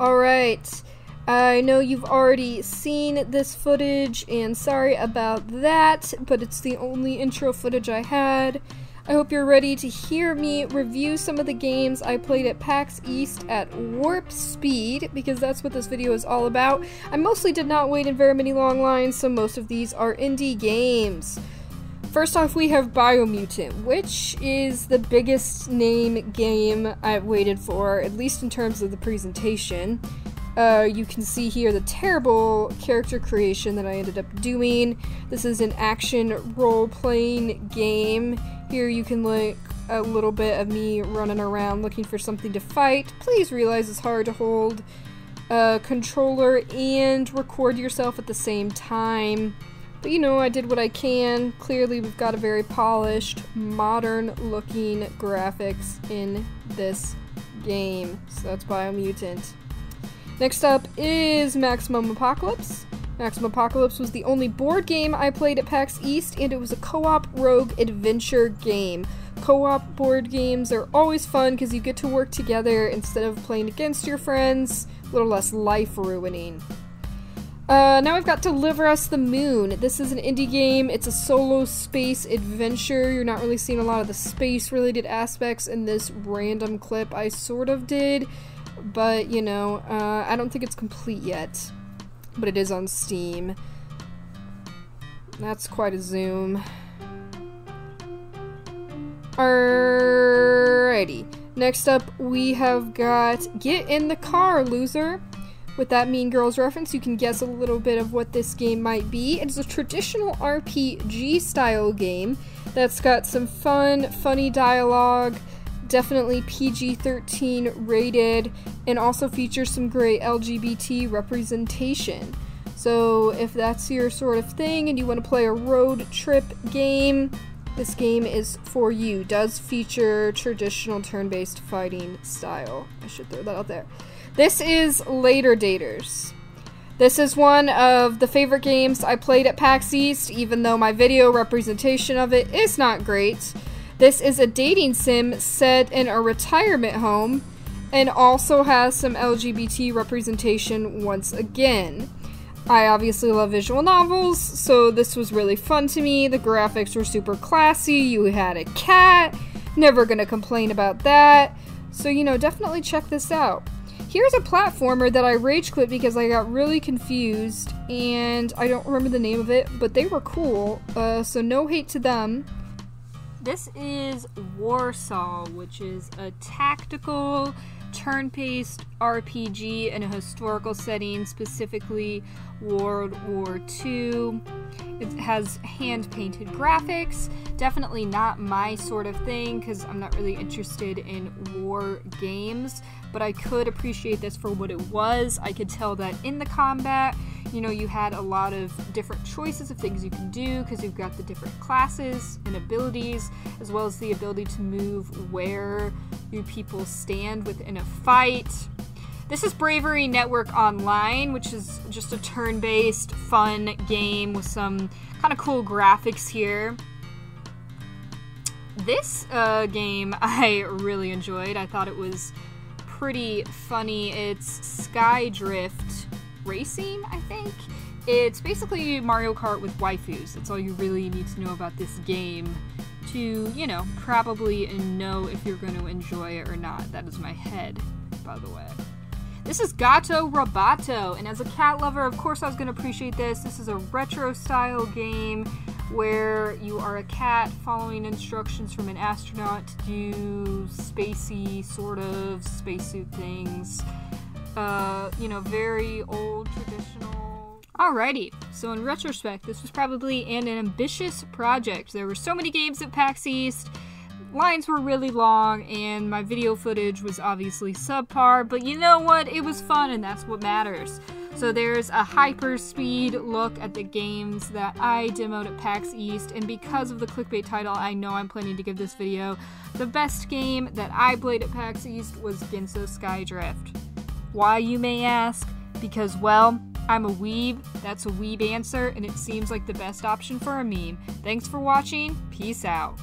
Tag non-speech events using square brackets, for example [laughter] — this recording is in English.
Alright, I know you've already seen this footage, and sorry about that, but it's the only intro footage I had. I hope you're ready to hear me review some of the games I played at PAX East at warp speed, because that's what this video is all about. I mostly did not wait in very many long lines, so most of these are indie games. First off, we have Biomutant, which is the biggest name game I've waited for, at least in terms of the presentation. Uh, you can see here the terrible character creation that I ended up doing. This is an action role-playing game. Here you can look a little bit of me running around looking for something to fight. Please realize it's hard to hold a controller and record yourself at the same time. But you know, I did what I can. Clearly, we've got a very polished, modern looking graphics in this game. So that's Biomutant. Next up is Maximum Apocalypse. Maximum Apocalypse was the only board game I played at PAX East, and it was a co op rogue adventure game. Co op board games are always fun because you get to work together instead of playing against your friends, a little less life ruining. Uh, now we've got Deliver Us the Moon. This is an indie game. It's a solo space adventure. You're not really seeing a lot of the space related aspects in this random clip. I sort of did, but you know, uh, I don't think it's complete yet. But it is on Steam. That's quite a zoom. Alrighty. Next up, we have got Get in the Car, Loser. With that Mean Girls reference, you can guess a little bit of what this game might be. It's a traditional RPG style game that's got some fun, funny dialogue, definitely PG 13 rated, and also features some great LGBT representation. So, if that's your sort of thing and you want to play a road trip game, this game is for you. Does feature traditional turn based fighting style. I should throw that out there. This is Later Daters. This is one of the favorite games I played at PAX East, even though my video representation of it is not great. This is a dating sim set in a retirement home and also has some LGBT representation once again. I obviously love visual novels, so this was really fun to me. The graphics were super classy. You had a cat. Never gonna complain about that. So, you know, definitely check this out. Here's a platformer that I rage quit because I got really confused and I don't remember the name of it, but they were cool, uh, so no hate to them. This is Warsaw, which is a tactical turn-based RPG in a historical setting, specifically World War II. It has hand-painted graphics. Definitely not my sort of thing because I'm not really interested in war games, but I could appreciate this for what it was. I could tell that in the combat, you know, you had a lot of different choices of things you can do because you've got the different classes and abilities, as well as the ability to move where your people stand within a fight. This is Bravery Network Online, which is just a turn based, fun game with some kind of cool graphics here. This uh, game [laughs] I really enjoyed. I thought it was pretty funny. It's Skydrift Racing, I think. It's basically Mario Kart with waifus. That's all you really need to know about this game to, you know, probably know if you're going to enjoy it or not. That is my head, by the way. This is Gato Roboto, and as a cat lover, of course I was going to appreciate this. This is a retro style game where you are a cat following instructions from an astronaut to do spacey, sort of spacesuit things. Uh, you know, very old, traditional. Alrighty, so in retrospect, this was probably an ambitious project. There were so many games at PAX East, lines were really long, and my video footage was obviously subpar, but you know what? It was fun, and that's what matters. So there's a hyper speed look at the games that I demoed at PAX East, and because of the clickbait title, I know I'm planning to give this video. The best game that I played at PAX East was Gensou Skydrift. Why, you may ask? Because, well, I'm a weeb, that's a weeb answer, and it seems like the best option for a meme. Thanks for watching, peace out.